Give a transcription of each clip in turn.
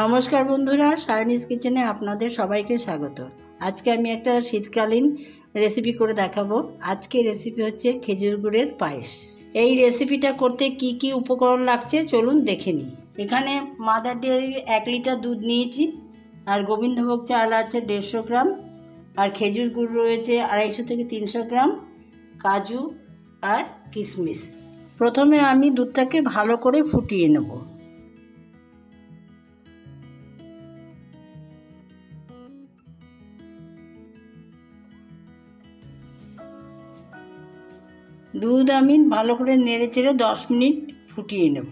নমস্কার বন্ধুরা সায়নিস কিচেনে আপনাদের সবাইকে স্বাগত। আজকে আমি একটা শীতকালীন রেসিপি করে দেখাবো। আজকে রেসিপি হচ্ছে খেজুর গুড়ের পায়েস। এই রেসিপিটা করতে কি কি উপকরণ লাগছে চলুন দেখে নিই। এখানে মাদার ডেয়ারির এক লিটার দুধ নিয়েছি, আর গোবিন্দভোগ চাল আছে দেড়শো গ্রাম, আর খেজুর গুড় রয়েছে আড়াইশো থেকে তিনশো গ্রাম, কাজু আর কিশমিশ। প্রথমে আমি দুধটাকে ভালো করে ফুটিয়ে নেব। দুধ আমি ভালো করে নেড়ে চেড়ে দশ মিনিট ফুটিয়ে নেব।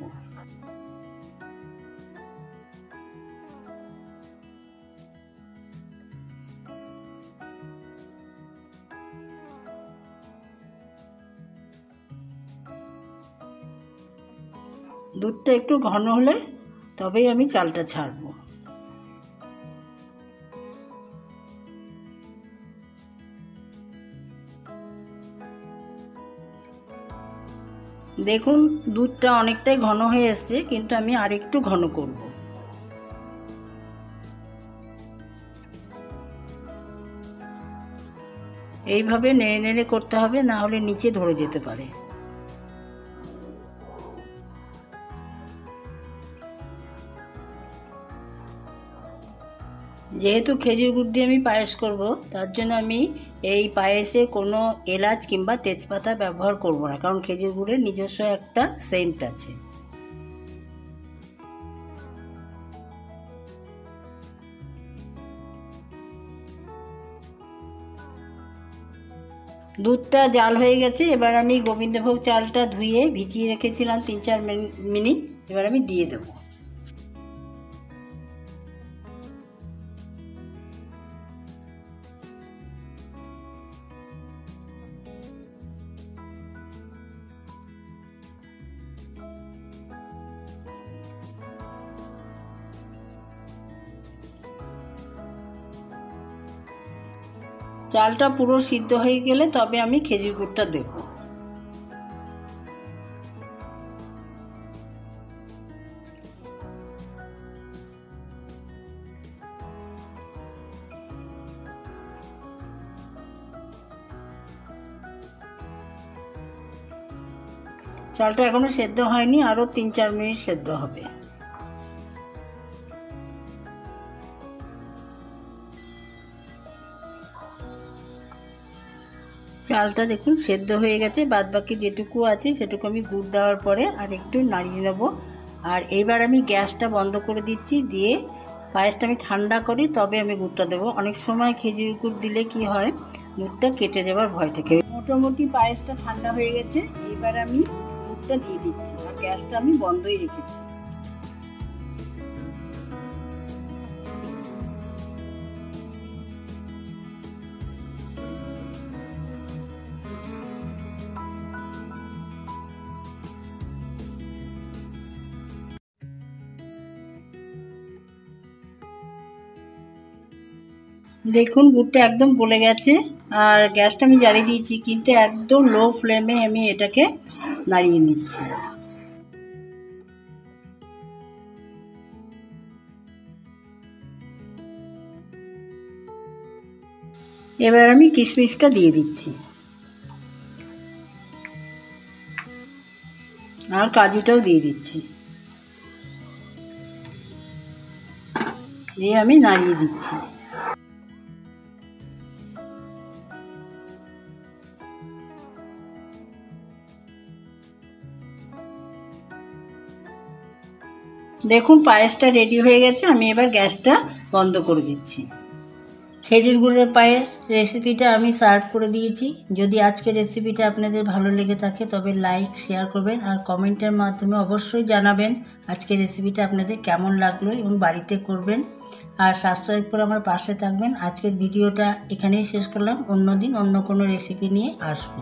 দুধটা একটু ঘন হলে তবেই আমি চালটা ছাড়বো। দেখুন, দুধটা অনেকটাই ঘন হয়ে এসছে, কিন্তু আমি আর একটু ঘন করব। এইভাবে নেড়ে নেড়ে করতে হবে, না হলে নিচে ধরে যেতে পারে। যেহেতু খেজুর গুড় দিয়ে আমি পায়েস করব, তার জন্য আমি এই পায়েসে কোনো এলাচ কিংবা তেজপাতা ব্যবহার করব না, কারণ খেজুর গুড়ের নিজস্ব একটা সেন্ট আছে। দুধটা জাল হয়ে গেছে, এবার আমি গোবিন্দভোগ চালটা ধুয়ে ভিজিয়ে রেখেছিলাম তিন চার মিনিট, এবার আমি দিয়ে দেবো। চালটা পুরো সিদ্ধ হয়ে গেলে তবে আমি খেজুর গুড়টা দেব। চালটা এখনও সেদ্ধ হয়নি আরও তিন চার মিনিট সেদ্ধ হবে। চালটা দেখুন সেদ্ধ হয়ে গেছে। বাদ বাকি যেটুকু আছে সেটুকু আমি গুড় দেওয়ার পরে আর একটু নাড়িয়ে নেব। আর এইবার আমি গ্যাসটা বন্ধ করে দিচ্ছি দিয়ে পায়েসটা আমি ঠান্ডা করি, তবে আমি গুড়টা দেবো। অনেক সময় খেজুর গুড় দিলে কি হয়, গুড়টা কেটে যাওয়ার ভয় থেকে। মোটামুটি পায়েসটা ঠান্ডা হয়ে গেছে এইবার আমি গুড়টা দিয়ে দিচ্ছি। আর গ্যাসটা আমি বন্ধই রেখেছি। দেখুন, গুড়টা একদম গলে গেছে। আর গ্যাসটা আমি জ্বালিয়ে দিয়েছি, কিন্তু একদম লো ফ্লেমে আমি এটাকে নাড়িয়ে নিচ্ছি। এবার আমি কিশমিশটা দিয়ে দিচ্ছি। আর কাজুটাও দিয়ে দিচ্ছি। দিয়ে আমি নাড়িয়ে দিচ্ছি। দেখুন, পায়েসটা রেডি হয়ে গেছে, আমি এবার গ্যাসটা বন্ধ করে দিচ্ছি। খেজুর গুড়ের পায়েস রেসিপিটা আমি সার্ভ করে দিয়েছি। যদি আজকের রেসিপিটা আপনাদের ভালো লেগে থাকে, তবে লাইক শেয়ার করবেন আর কমেন্টের মাধ্যমে অবশ্যই জানাবেন আজকের রেসিপিটা আপনাদের কেমন লাগল এবং বাড়িতে করবেন। আর সাবস্ক্রাইব করে আমার পাশে থাকবেন। আজকের ভিডিওটা এখানেই শেষ করলাম। অন্য দিন অন্য কোনো রেসিপি নিয়ে আসব।